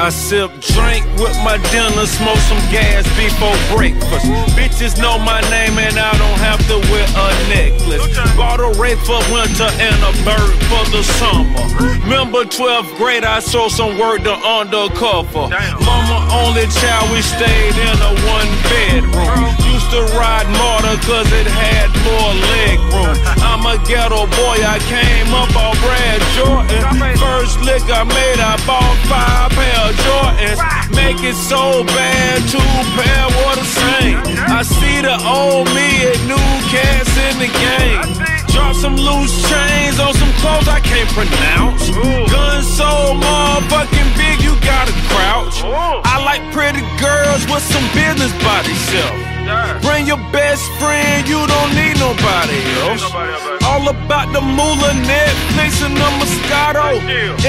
I sip drink with my dinner, smoke some gas before breakfast. Bitches know my name and I don't have to wear a necklace. Bought a rake for winter and a bird for the summer. Remember 12th grade, I saw some work the undercover. Mama only child, we stayed in a one bedroom. Used to ride Marta cause it had more leg room. I'm a ghetto boy, I came up on Brad Jordan. First lick I made, I bought five pair Make it so bad, two pair the same. I see the old me and new cats in the game. Drop some loose chains on some clothes I can't pronounce. Gun so motherfucking big, you gotta crouch. I like pretty girls with some business by themselves. Bring your best friend, you don't need nobody else. All about the moolah, Netflix and the Moscato.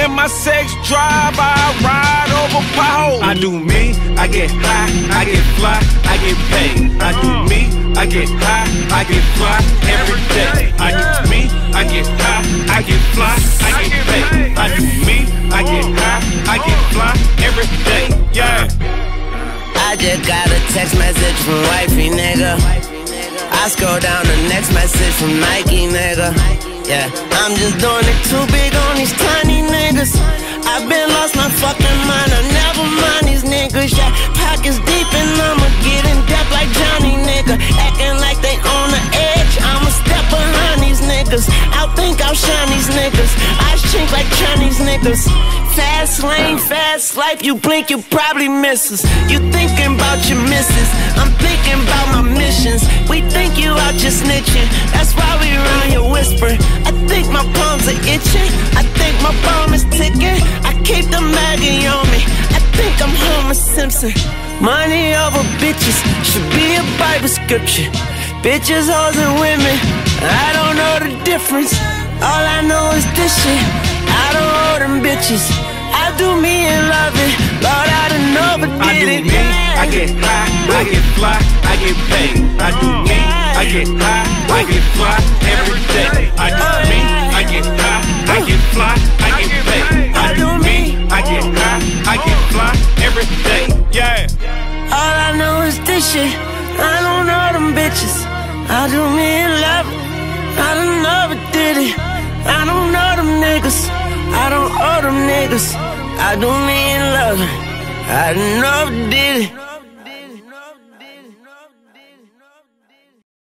In my sex drive, I ride over potholes. I do me, I get high, I get fly, I get paid. I do me, I get high, I get fly every day. I do me, I get high, I get fly, I get paid. I do me, I get high, I get fly every day. Yeah. I just got a text message from wifey, nigga. I scroll down the next message from Nike, nigga. Yeah, I'm just doing it too big on these tiny niggas. I've been lost my fucking mind, I never mind these niggas. Yeah, pockets deep and I'ma get in Depp like Johnny, nigga. Acting like they on the edge, I'ma step behind these niggas. I'll think I'll shine these niggas. I chink like Chinese niggas. Fast lane, fast life, you blink, you probably miss us. You thinking about just snitching, that's why we around here whispering. I think my palms are itching, I think my bomb is ticking. I keep the maggie on me, I think I'm Homer Simpson. Money over bitches should be a Bible scripture. Bitches, hoes, and women, I don't know the difference. All I know is this shit. I don't owe them bitches. I do me and love it. Lord, I done overdid I do it. me, I get high, I get fly, I get paid. I do me, I get high, I get fly every day. I do me, I get high, I get fly, I get paid. I do me, I get high, I get fly every day. Yeah. All I know is this shit. I don't know them bitches. I do me and love it. I done overdid it. I don't know them niggas. I don't owe them niggas. I do me and love it. I done overdid it.